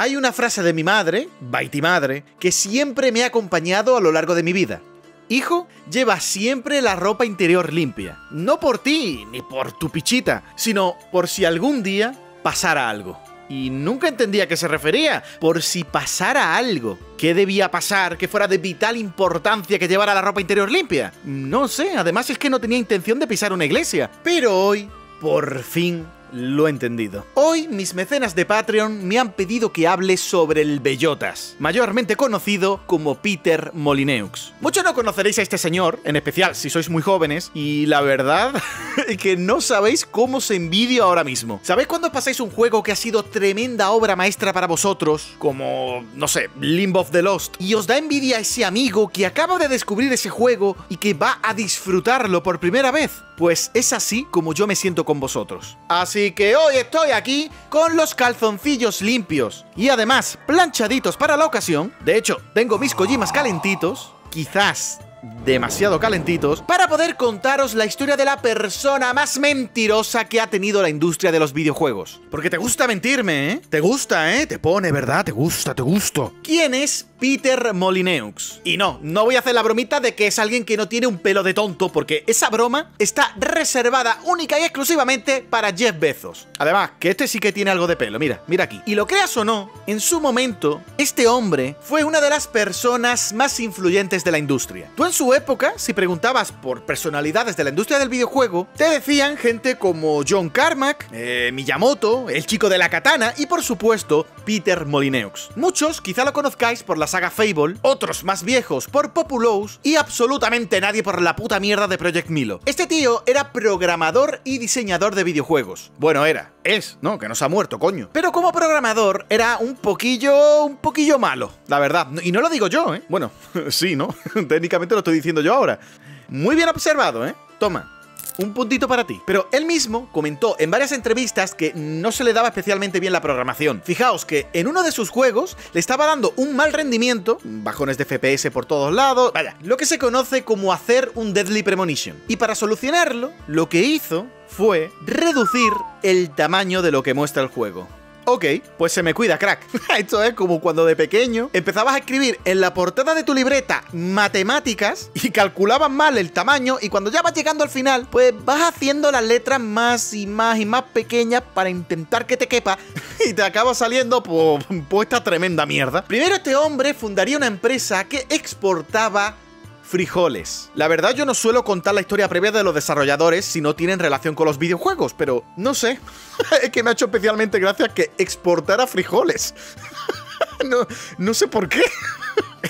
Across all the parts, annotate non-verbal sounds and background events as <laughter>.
Hay una frase de mi madre, Baiti madre, que siempre me ha acompañado a lo largo de mi vida. Hijo, lleva siempre la ropa interior limpia. No por ti, ni por tu pichita, sino por si algún día pasara algo. Y nunca entendía a qué se refería, por si pasara algo. ¿Qué debía pasar que fuera de vital importancia que llevara la ropa interior limpia? No sé, además es que no tenía intención de pisar una iglesia. Pero hoy, por fin, lo he entendido. Hoy mis mecenas de Patreon me han pedido que hable sobre el Bellotas, mayormente conocido como Peter Molineux. Muchos no conoceréis a este señor, en especial si sois muy jóvenes, y la verdad <laughs> es que no sabéis cómo se envidio ahora mismo. ¿Sabéis cuando pasáis un juego que ha sido tremenda obra maestra para vosotros, como, no sé, Limbo of the Lost, y os da envidia ese amigo que acaba de descubrir ese juego y que va a disfrutarlo por primera vez? Pues es así como yo me siento con vosotros. Así que hoy estoy aquí con los calzoncillos limpios y además planchaditos para la ocasión. De hecho, tengo mis Kojimas calentitos, quizás demasiado calentitos, para poder contaros la historia de la persona más mentirosa que ha tenido la industria de los videojuegos. Porque te gusta mentirme, ¿eh? Te gusta, ¿eh? Te pone, ¿verdad? Te gusta, te gusto. ¿Quién es Peter Molineux? Y no, no voy a hacer la bromita de que es alguien que no tiene un pelo de tonto, porque esa broma está reservada única y exclusivamente para Jeff Bezos. Además, que este sí que tiene algo de pelo, mira, mira aquí. Y lo creas o no, en su momento, este hombre fue una de las personas más influyentes de la industria. Tú en su época, si preguntabas por personalidades de la industria del videojuego, te decían gente como John Carmack, eh, Miyamoto, el chico de la katana y por supuesto Peter Molineux. Muchos quizá lo conozcáis por la saga Fable, otros más viejos por Populous y absolutamente nadie por la puta mierda de Project Milo. Este tío era programador y diseñador de videojuegos. Bueno, era, es, ¿no? Que no se ha muerto, coño. Pero como programador era un poquillo, un poquillo malo, la verdad. Y no lo digo yo, ¿eh? Bueno, <laughs> sí, ¿no? <laughs> Técnicamente lo estoy diciendo yo ahora. Muy bien observado, ¿eh? Toma. Un puntito para ti. Pero él mismo comentó en varias entrevistas que no se le daba especialmente bien la programación. Fijaos que en uno de sus juegos le estaba dando un mal rendimiento, bajones de FPS por todos lados, vaya, lo que se conoce como hacer un Deadly Premonition. Y para solucionarlo, lo que hizo fue reducir el tamaño de lo que muestra el juego. Ok, pues se me cuida, crack. <laughs> Esto es como cuando de pequeño empezabas a escribir en la portada de tu libreta matemáticas y calculabas mal el tamaño y cuando ya vas llegando al final, pues vas haciendo las letras más y más y más pequeñas para intentar que te quepa <laughs> y te acaba saliendo pues, <laughs> pues esta tremenda mierda. Primero este hombre fundaría una empresa que exportaba frijoles. La verdad yo no suelo contar la historia previa de los desarrolladores si no tienen relación con los videojuegos, pero no sé. <laughs> es que me ha hecho especialmente gracia que exportara frijoles. <laughs> no, no sé por qué. <laughs>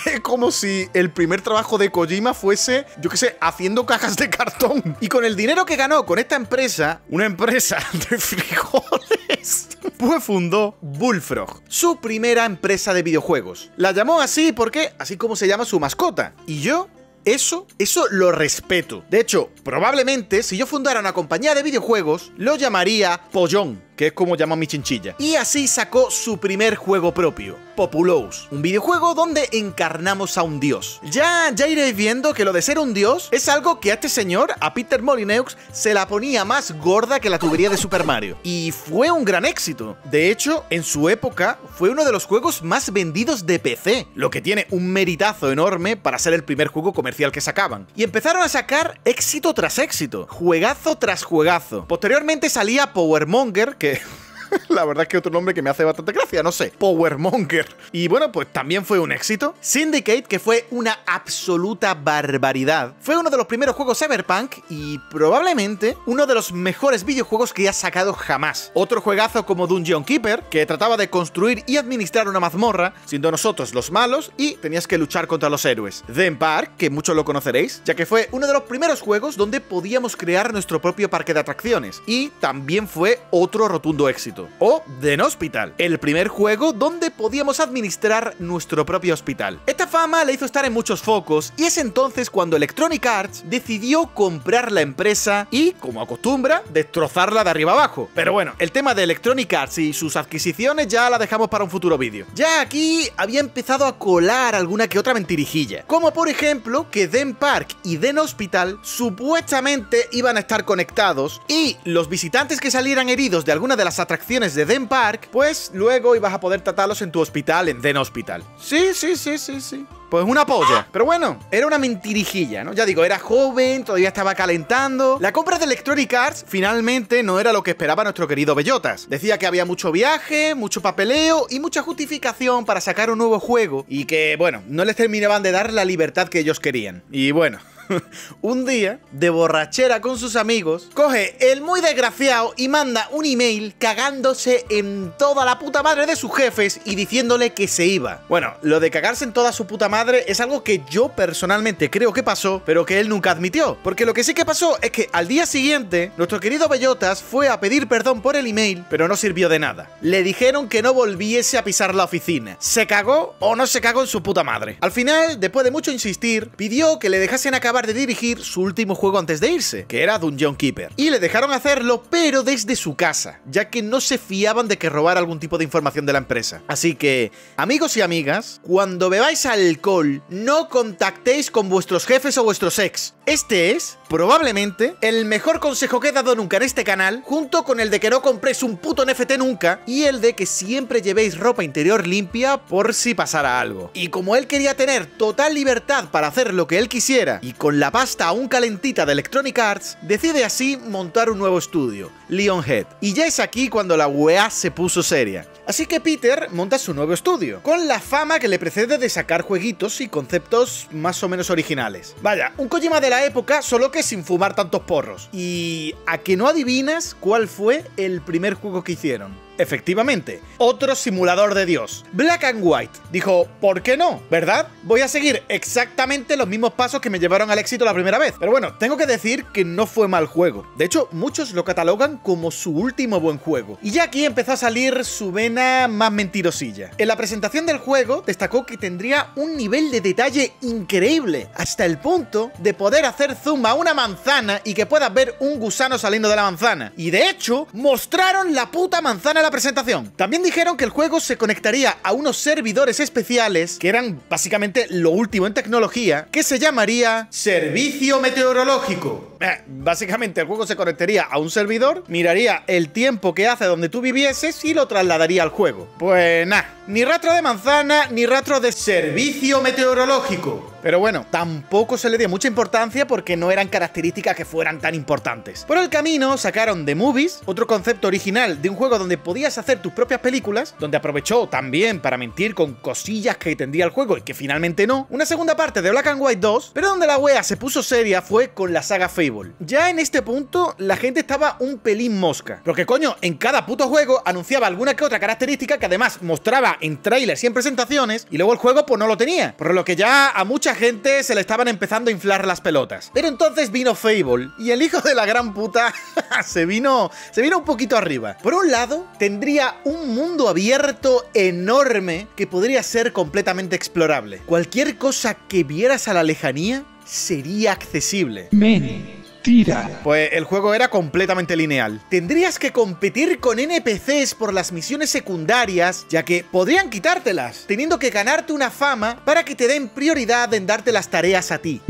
Es como si el primer trabajo de Kojima fuese, yo qué sé, haciendo cajas de cartón. Y con el dinero que ganó con esta empresa, una empresa de frijoles, pues fundó Bullfrog, su primera empresa de videojuegos. La llamó así porque, así como se llama su mascota. Y yo eso, eso lo respeto. De hecho, probablemente si yo fundara una compañía de videojuegos, lo llamaría Pollón, que es como llama mi chinchilla. Y así sacó su primer juego propio, Populous, un videojuego donde encarnamos a un dios. Ya, ya iréis viendo que lo de ser un dios es algo que a este señor, a Peter Molyneux, se la ponía más gorda que la tubería de Super Mario. Y fue un gran éxito. De hecho, en su época fue uno de los juegos más vendidos de PC, lo que tiene un meritazo enorme para ser el primer juego comercial que sacaban. Y empezaron a sacar éxito tras éxito, juegazo tras juegazo. Posteriormente salía Powermonger, que <laughs> <laughs> la verdad es que otro nombre que me hace bastante gracia, no sé, Powermonger. Y bueno, pues también fue un éxito. Syndicate, que fue una absoluta barbaridad, fue uno de los primeros juegos Cyberpunk y probablemente uno de los mejores videojuegos que ha sacado jamás. Otro juegazo como Dungeon Keeper, que trataba de construir y administrar una mazmorra, siendo nosotros los malos y tenías que luchar contra los héroes. Them Park, que muchos lo conoceréis, ya que fue uno de los primeros juegos donde podíamos crear nuestro propio parque de atracciones. Y también fue otro rotundo éxito. O The Hospital, el primer juego donde podíamos administrar nuestro propio hospital. Esta fama le hizo estar en muchos focos y es entonces cuando Electronic Arts decidió comprar la empresa y, como acostumbra, destrozarla de arriba abajo. Pero bueno, el tema de Electronic Arts y sus adquisiciones ya la dejamos para un futuro vídeo. Ya aquí había empezado a colar alguna que otra mentirijilla, como por ejemplo que Den Park y Den Hospital supuestamente iban a estar conectados y los visitantes que salieran heridos de alguna de las atracciones de Den Park, pues luego ibas a poder tratarlos en tu hospital en Den Hospital. Sí, sí, sí, sí, sí. Pues una polla. Pero bueno, era una mentirijilla, ¿no? Ya digo, era joven, todavía estaba calentando. La compra de Electronic Arts finalmente no era lo que esperaba nuestro querido Bellotas. Decía que había mucho viaje, mucho papeleo y mucha justificación para sacar un nuevo juego y que, bueno, no les terminaban de dar la libertad que ellos querían. Y bueno, <laughs> un día, de borrachera con sus amigos, coge el muy desgraciado y manda un email cagándose en toda la puta madre de sus jefes y diciéndole que se iba. Bueno, lo de cagarse en toda su puta madre es algo que yo personalmente creo que pasó, pero que él nunca admitió. Porque lo que sí que pasó es que al día siguiente, nuestro querido Bellotas fue a pedir perdón por el email, pero no sirvió de nada. Le dijeron que no volviese a pisar la oficina. ¿Se cagó o no se cagó en su puta madre? Al final, después de mucho insistir, pidió que le dejasen acabar de dirigir su último juego antes de irse, que era Dungeon Keeper. Y le dejaron hacerlo, pero desde su casa, ya que no se fiaban de que robara algún tipo de información de la empresa. Así que, amigos y amigas, cuando bebáis alcohol, no contactéis con vuestros jefes o vuestros ex. Este es, probablemente, el mejor consejo que he dado nunca en este canal, junto con el de que no compréis un puto NFT nunca, y el de que siempre llevéis ropa interior limpia por si pasara algo. Y como él quería tener total libertad para hacer lo que él quisiera, y con la pasta aún calentita de Electronic Arts, decide así montar un nuevo estudio, Leonhead. Y ya es aquí cuando la UEA se puso seria. Así que Peter monta su nuevo estudio, con la fama que le precede de sacar jueguitos y conceptos más o menos originales. Vaya, un Kojima de la época, solo que sin fumar tantos porros. Y a que no adivinas cuál fue el primer juego que hicieron. Efectivamente, otro simulador de Dios. Black and White. Dijo, ¿por qué no? ¿Verdad? Voy a seguir exactamente los mismos pasos que me llevaron al éxito la primera vez. Pero bueno, tengo que decir que no fue mal juego. De hecho, muchos lo catalogan como su último buen juego. Y ya aquí empezó a salir su vena más mentirosilla. En la presentación del juego destacó que tendría un nivel de detalle increíble, hasta el punto de poder hacer zoom a una manzana y que puedas ver un gusano saliendo de la manzana. Y de hecho, mostraron la puta manzana presentación. También dijeron que el juego se conectaría a unos servidores especiales, que eran básicamente lo último en tecnología, que se llamaría Servicio Meteorológico. Eh, básicamente el juego se conectaría a un servidor, miraría el tiempo que hace donde tú vivieses y lo trasladaría al juego. Pues nada, ni rastro de manzana, ni rastro de servicio meteorológico. Pero bueno, tampoco se le dio mucha importancia porque no eran características que fueran tan importantes. Por el camino sacaron The Movies, otro concepto original de un juego donde podías hacer tus propias películas, donde aprovechó también para mentir con cosillas que tendría el juego y que finalmente no. Una segunda parte de Black and White 2, pero donde la wea se puso seria fue con la saga Fable. Ya en este punto la gente estaba un pelín mosca, porque coño, en cada puto juego anunciaba alguna que otra característica que además mostraba en trailers y en presentaciones y luego el juego pues no lo tenía, por lo que ya a mucha gente se le estaban empezando a inflar las pelotas. Pero entonces vino Fable y el hijo de la gran puta <laughs> se vino se vino un poquito arriba. Por un lado, tendría un mundo abierto enorme que podría ser completamente explorable. Cualquier cosa que vieras a la lejanía sería accesible. Mentira. Pues el juego era completamente lineal. Tendrías que competir con NPCs por las misiones secundarias, ya que podrían quitártelas, teniendo que ganarte una fama para que te den prioridad en darte las tareas a ti.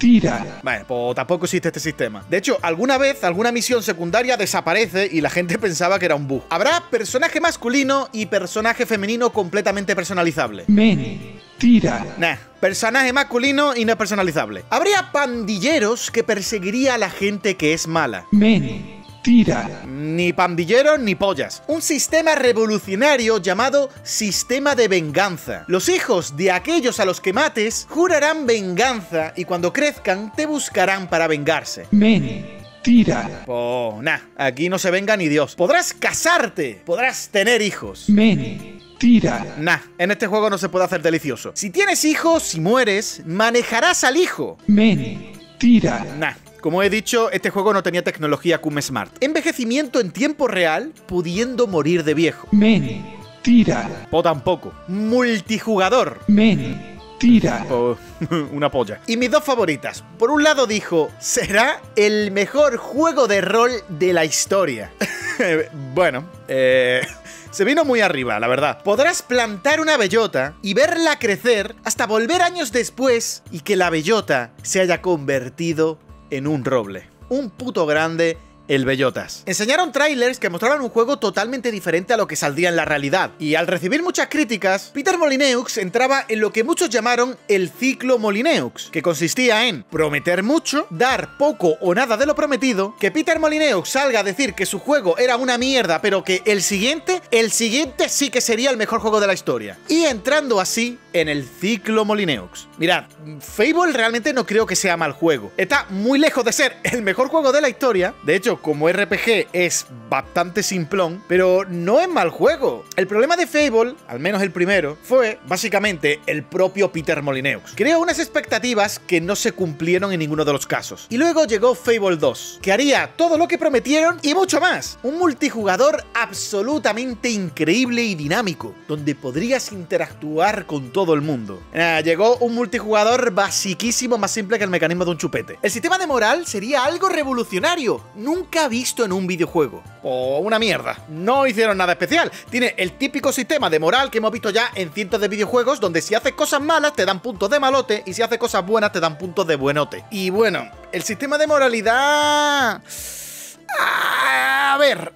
Mentira. Bueno, pues tampoco existe este sistema. De hecho, alguna vez alguna misión secundaria desaparece y la gente <laughs> pensaba que era un bug. Habrá personaje masculino y personaje femenino completamente personalizable. Mentira. Nah, personaje masculino y no personalizable. Habría pandilleros que perseguiría a la gente que es mala. Mentira. Ni pandilleros ni pollas. Un sistema revolucionario llamado sistema de venganza. Los hijos de aquellos a los que mates jurarán venganza y cuando crezcan te buscarán para vengarse. Mentira. Oh, nah, aquí no se venga ni Dios. Podrás casarte, podrás tener hijos. Mentira. Nah, en este juego no se puede hacer delicioso. Si tienes hijos, si mueres, manejarás al hijo. Mentira. Nah, como he dicho, este juego no tenía tecnología QM Smart. Envejecimiento en tiempo real, pudiendo morir de viejo. Mentira. O tampoco. Multijugador. Mentira. O <laughs> una polla. Y mis dos favoritas. Por un lado dijo, será el mejor juego de rol de la historia. <laughs> bueno, eh <laughs> se vino muy arriba, la verdad. Podrás plantar una bellota y verla crecer hasta volver años después y que la bellota se haya convertido en un roble. Un puto grande el Bellotas. Enseñaron trailers que mostraban un juego totalmente diferente a lo que saldría en la realidad, y al recibir muchas críticas, Peter Molineux entraba en lo que muchos llamaron el ciclo Molineux, que consistía en prometer mucho, dar poco o nada de lo prometido, que Peter Molineux salga a decir que su juego era una mierda, pero que el siguiente, el siguiente sí que sería el mejor juego de la historia. Y entrando así en el ciclo Molineux. Mirad, Fable realmente no creo que sea mal juego. Está muy lejos de ser el mejor juego de la historia. De hecho, como RPG es bastante simplón, pero no es mal juego. El problema de Fable, al menos el primero, fue básicamente el propio Peter Molineux. Creó unas expectativas que no se cumplieron en ninguno de los casos. Y luego llegó Fable 2, que haría todo lo que prometieron y mucho más. Un multijugador absolutamente increíble y dinámico, donde podrías interactuar con todo el mundo. Ah, llegó un multijugador basiquísimo más simple que el mecanismo de un chupete. El sistema de moral sería algo revolucionario, nunca visto en un videojuego. O una mierda. No hicieron nada especial. Tiene el típico sistema de moral que hemos visto ya en cientos de videojuegos, donde si haces cosas malas te dan puntos de malote y si haces cosas buenas te dan puntos de buenote. Y bueno, el sistema de moralidad...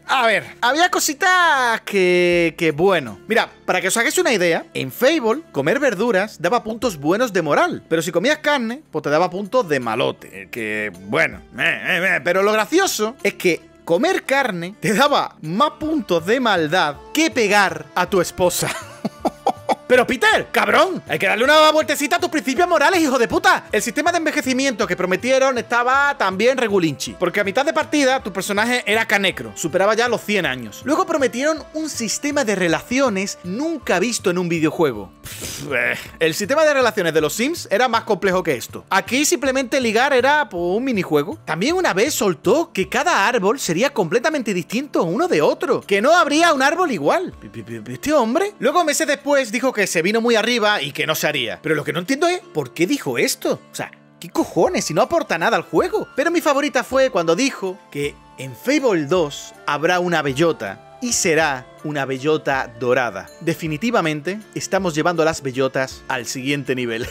A ver. Había cositas que, que bueno. Mira, para que os hagáis una idea, en Fable, comer verduras daba puntos buenos de moral. Pero si comías carne, pues te daba puntos de malote. Que, bueno. pero lo gracioso es que comer carne te daba más puntos de maldad que pegar a tu esposa. <laughs> Pero Peter, cabrón, hay que darle una vueltecita a tus principios morales, hijo de puta. El sistema de envejecimiento que prometieron estaba también regulinchi, porque a mitad de partida tu personaje era canecro, superaba ya los 100 años. Luego prometieron un sistema de relaciones nunca visto en un videojuego. Eh, el sistema de relaciones de los Sims era más complejo que esto. Aquí simplemente ligar era pues, un minijuego. También una vez soltó que cada árbol sería completamente distinto uno de otro, que no habría un árbol igual. Este hombre. Luego meses después dijo que se vino muy arriba y que no se haría. Pero lo que no entiendo es por qué dijo esto. O sea, ¿qué cojones si no aporta nada al juego? Pero mi favorita fue cuando dijo que en Fable 2 habrá una bellota y será una bellota dorada. Definitivamente estamos llevando a las bellotas al siguiente nivel.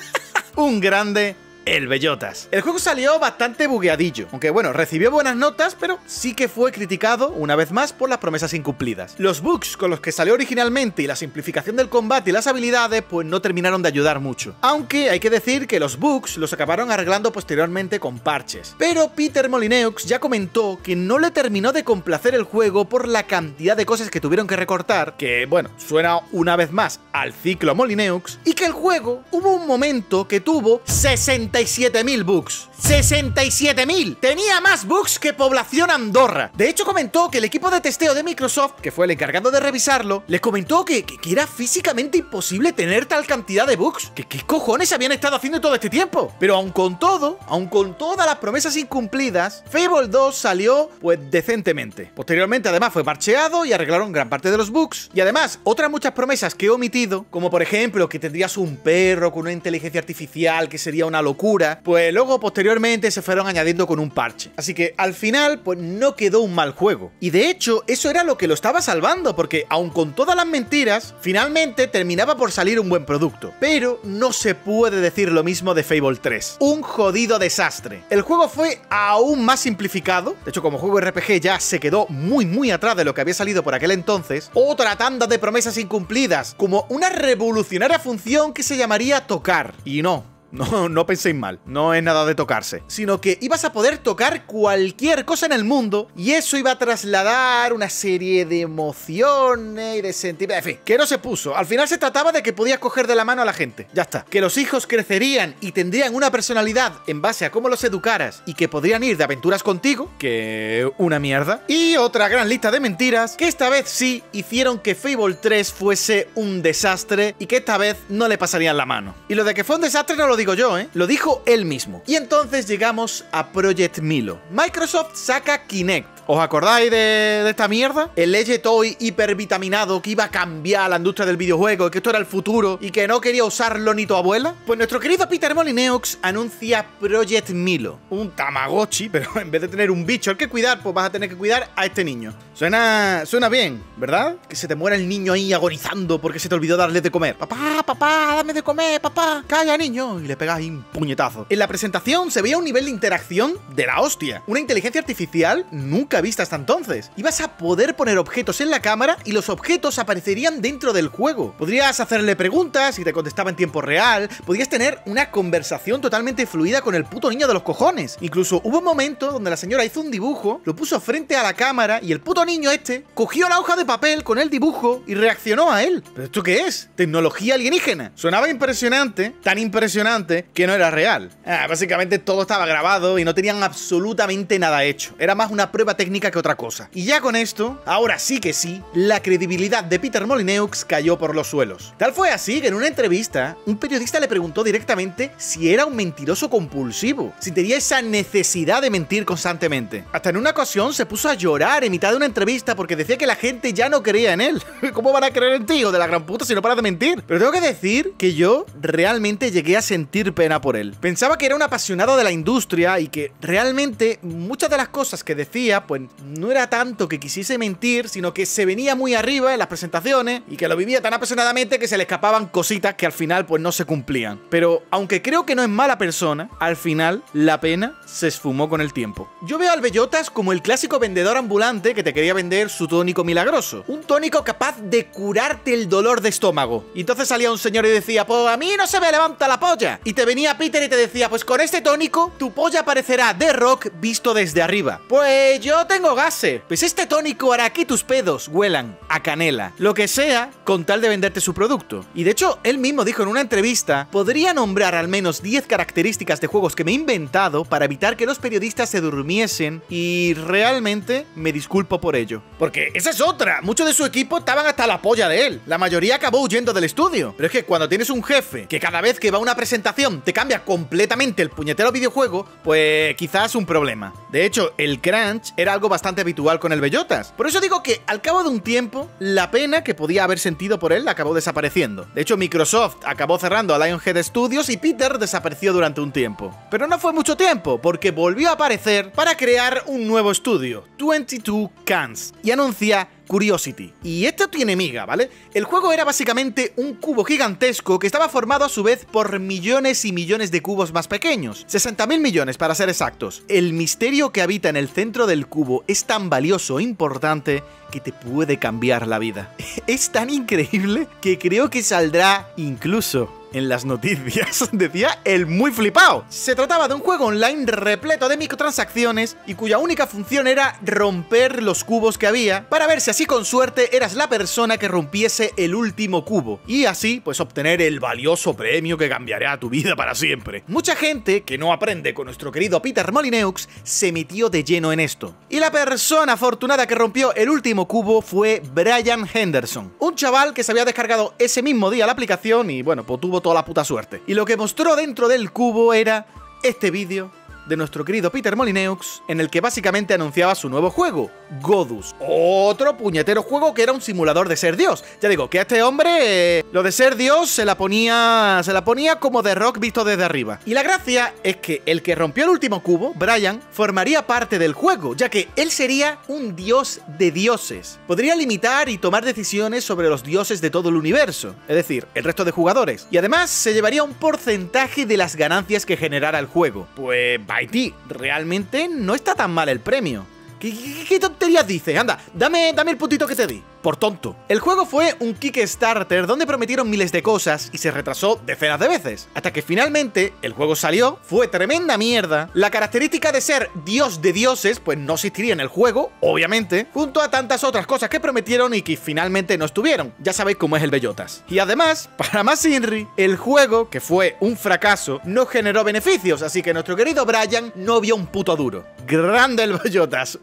<laughs> Un grande el Bellotas. El juego salió bastante bugueadillo, aunque bueno, recibió buenas notas, pero sí que fue criticado una vez más por las promesas incumplidas. Los bugs con los que salió originalmente y la simplificación del combate y las habilidades pues no terminaron de ayudar mucho. Aunque hay que decir que los bugs los acabaron arreglando posteriormente con parches. Pero Peter Molineux ya comentó que no le terminó de complacer el juego por la cantidad de cosas que tuvieron que recortar, que bueno, suena una vez más al ciclo Molineux, y que el juego hubo un momento que tuvo 60 67.000 bugs. 67.000. Tenía más bugs que población Andorra. De hecho, comentó que el equipo de testeo de Microsoft, que fue el encargado de revisarlo, le comentó que, era físicamente imposible tener tal cantidad de bugs. ¿Qué, ¿Qué cojones habían estado haciendo todo este tiempo? Pero aun con todo, aun con todas las promesas incumplidas, Fable 2 salió, pues, decentemente. Posteriormente, además, fue parcheado y arreglaron gran parte de los bugs. Y además, otras muchas promesas que he omitido, como por ejemplo que tendrías un perro con una inteligencia artificial que sería una locura pues luego posteriormente se fueron añadiendo con un parche. Así que al final, pues no quedó un mal juego. Y de hecho, eso era lo que lo estaba salvando, porque aun con todas las mentiras, finalmente terminaba por salir un buen producto. Pero no se puede decir lo mismo de Fable 3. Un jodido desastre. El juego fue aún más simplificado. De hecho, como juego RPG ya se quedó muy muy atrás de lo que había salido por aquel entonces. Otra tanda de promesas incumplidas, como una revolucionaria función que se llamaría tocar. Y no, no, no penséis mal, no es nada de tocarse, sino que ibas a poder tocar cualquier cosa en el mundo y eso iba a trasladar una serie de emociones y de sentimientos. En fin, que no se puso. Al final se trataba de que podías coger de la mano a la gente. Ya está. Que los hijos crecerían y tendrían una personalidad en base a cómo los educaras y que podrían ir de aventuras contigo, que una mierda. Y otra gran lista de mentiras que esta vez sí hicieron que Fable 3 fuese un desastre y que esta vez no le pasarían la mano. Y lo de que fue un desastre no lo digo yo, ¿eh? Lo dijo él mismo. Y entonces llegamos a Project Milo. Microsoft saca Kinect ¿Os acordáis de, esta mierda? El Legend Toy hipervitaminado que iba a cambiar la industria del videojuego, que esto era el futuro y que no quería usarlo ni tu abuela. Pues nuestro querido Peter Molyneux anuncia Project Milo, un Tamagotchi, pero <laughs> en vez de tener un bicho al que cuidar, pues vas a tener que cuidar a este niño. Suena, suena bien, ¿verdad? Que se te muera el niño ahí agonizando porque se te olvidó darle de comer. Papá, papá, dame de comer, papá. Calla, niño. Y le pegas ahí un puñetazo. En la presentación se veía un nivel de interacción de la hostia. Una inteligencia artificial nunca vista hasta entonces. Ibas a poder poner objetos en la cámara y los objetos aparecerían dentro del juego. Podrías hacerle preguntas y te contestaba en tiempo real. Podías tener una conversación totalmente fluida con el puto niño de los cojones. Incluso hubo un momento donde la señora hizo un dibujo, lo puso frente a la cámara y el puto niño este cogió la hoja de papel con el dibujo y reaccionó a él. ¿Pero esto qué es? ¿Tecnología alienígena? Sonaba impresionante, tan impresionante que no era real. Ah, básicamente todo estaba grabado y no tenían absolutamente nada hecho. Era más una prueba técnica que otra cosa. Y ya con esto, ahora sí que sí, la credibilidad de Peter Molyneux cayó por los suelos. Tal fue así que en una entrevista, un periodista le preguntó directamente si era un mentiroso compulsivo, si tenía esa necesidad de mentir constantemente. Hasta en una ocasión se puso a llorar en mitad de una entrevista porque decía que la gente ya no creía en él. <laughs> ¿Cómo van a creer en ti, hijo de la gran puta, si no paras de mentir? Pero tengo que decir que yo realmente llegué a sentir pena por él. Pensaba que era un apasionado de la industria y que realmente muchas de las cosas que decía, pues no era tanto que quisiese mentir, sino que se venía muy arriba en las presentaciones y que lo vivía tan apasionadamente que se le escapaban cositas que al final pues no se cumplían. Pero aunque creo que no es mala persona, al final la pena se esfumó con el tiempo. Yo veo al Bellotas como el clásico vendedor ambulante que te quería vender su tónico milagroso. Un tónico capaz de curarte el dolor de estómago. Y entonces salía un señor y decía, pues a mí no se me levanta la polla. Y te venía Peter y te decía, pues con este tónico tu polla parecerá de rock visto desde arriba. Pues yo tengo gases. Pues este tónico hará que tus pedos huelan a canela. Lo que sea, con tal de venderte su producto. Y de hecho, él mismo dijo en una entrevista, podría nombrar al menos 10 características de juegos que me he inventado para evitar que los periodistas se durmiesen y realmente me disculpo por ello. Porque esa es otra. Muchos de su equipo estaban hasta la polla de él. La mayoría acabó huyendo del estudio. Pero es que cuando tienes un jefe que cada vez que va a una presentación te cambia completamente el puñetero videojuego, pues quizás un problema. De hecho, el crunch era algo bastante habitual con el Bellotas. Por eso digo que al cabo de un tiempo, la pena que podía haber sentido por él acabó desapareciendo. De hecho, Microsoft acabó cerrando a Lionhead Studios y Peter desapareció durante un tiempo. Pero no fue mucho tiempo, porque volvió a aparecer para crear un nuevo estudio, 22 Cans, y anuncia Curiosity. Y esto tiene miga, ¿vale? El juego era básicamente un cubo gigantesco que estaba formado a su vez por millones y millones de cubos más pequeños. 60.000 millones para ser exactos. El misterio que habita en el centro del cubo es tan valioso e importante que te puede cambiar la vida. <laughs> Es tan increíble que creo que saldrá incluso en las noticias, <laughs> decía el muy flipado. Se trataba de un juego online repleto de microtransacciones y cuya única función era romper los cubos que había para ver si así con suerte eras la persona que rompiese el último cubo y así pues obtener el valioso premio que cambiará tu vida para siempre. Mucha gente que no aprende con nuestro querido Peter Molyneux se metió de lleno en esto. Y la persona afortunada que rompió el último cubo fue Brian Henderson, un chaval que se había descargado ese mismo día la aplicación y bueno, pues tuvo toda la puta suerte. Y lo que mostró dentro del cubo era este vídeo de nuestro querido Peter Molyneux, en el que básicamente anunciaba su nuevo juego, Godus. Otro puñetero juego que era un simulador de ser Dios. Ya digo, que a este hombre eh, lo de ser Dios se la ponía se la ponía como de rock visto desde arriba. Y la gracia es que el que rompió el último cubo, Brian, formaría parte del juego, ya que él sería un dios de dioses. Podría limitar y tomar decisiones sobre los dioses de todo el universo, es decir, el resto de jugadores. Y además se llevaría un porcentaje de las ganancias que generara el juego. Pues Haití, realmente no está tan mal el premio. ¿Qué, qué, tonterías dices? Anda, dame, dame el putito que te di por tonto. El juego fue un Kickstarter donde prometieron miles de cosas y se retrasó decenas de veces, hasta que finalmente el juego salió, fue tremenda mierda, la característica de ser dios de dioses pues no existiría en el juego, obviamente, junto a tantas otras cosas que prometieron y que finalmente no estuvieron, ya sabéis cómo es el Bellotas. Y además, <laughs> para más Inri, el juego, que fue un fracaso, no generó beneficios, así que nuestro querido Brian no vio un puto duro. Grande el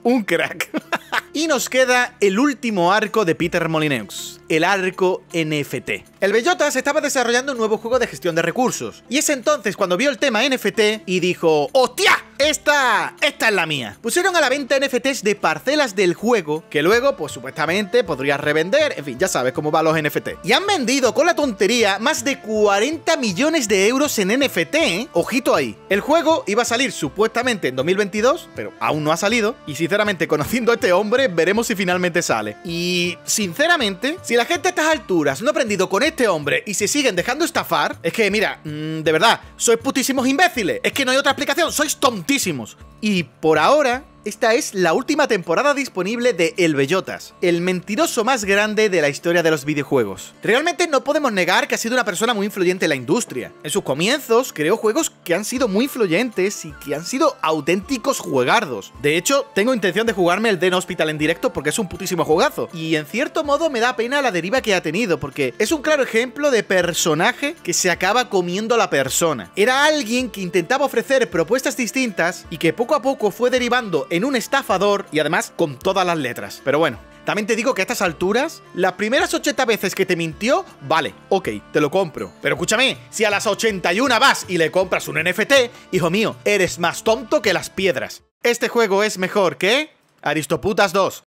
un crack. <laughs> y nos queda el último arco de Peter Molyneux, el arco NFT. El Bellotas estaba desarrollando un nuevo juego de gestión de recursos, y es entonces cuando vio el tema NFT y dijo, ¡Hostia! esta, esta es la mía. Pusieron a la venta NFTs de parcelas del juego que luego, pues supuestamente, podrías revender. En fin, ya sabes cómo van los NFT. Y han vendido con la tontería más de 40 millones de euros en NFT. ¿eh? Ojito ahí. El juego iba a salir supuestamente en 2022, pero aún no ha salido. Y sinceramente, conociendo a este hombre, veremos si finalmente sale. Y sinceramente, si la gente a estas alturas no ha aprendido con este hombre y se siguen dejando estafar, es que, mira, mmm, de verdad, sois putísimos imbéciles. Es que no hay otra explicación, sois tontísimos. Y por ahora, esta es la última temporada disponible de El Bellotas, el mentiroso más grande de la historia de los videojuegos. Realmente no podemos negar que ha sido una persona muy influyente en la industria. En sus comienzos creó juegos que han sido muy influyentes y que han sido auténticos juegardos. De hecho, tengo intención de jugarme el Den Hospital en directo porque es un putísimo juegazo. Y en cierto modo me da pena la deriva que ha tenido, porque es un claro ejemplo de personaje que se acaba comiendo a la persona. Era alguien que intentaba ofrecer propuestas distintas y que poco a poco fue derivando en un estafador y además con todas las letras. Pero bueno, también te digo que a estas alturas, las primeras 80 veces que te mintió, vale, ok, te lo compro. Pero escúchame, si a las 81 vas y le compras un NFT, hijo mío, eres más tonto que las piedras. Este juego es mejor que Aristoputas 2.